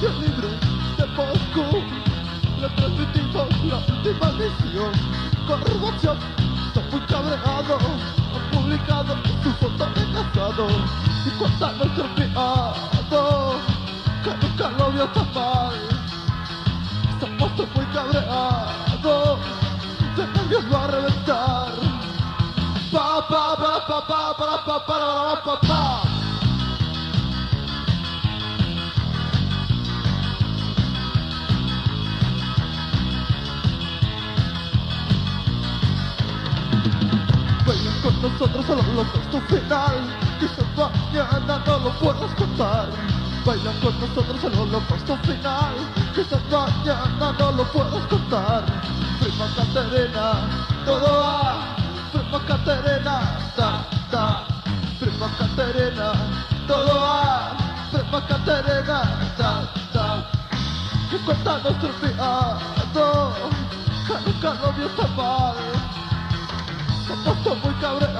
radio libro de Le la última misión. Se fue cabreado, publicado su foto de casado y cuenta nuestro piado que nunca lo vio tan mal. Fue cabreado, de nervios va a reventar. Pa pa pa pa pa pa pa pa pa pa pa. Nosotros al holocausto final Quizás mañana no lo puedas contar. Bailan con nosotros al holocausto final Quizás mañana no lo puedas contar. Prima Caterina, todo va. Prima Caterina, ta, ta. Prima Caterina, todo va. Prima Caterina, ta, ta. Que cuenta nuestro criado Que nunca lo vio tan mal Esto está muy cabrón.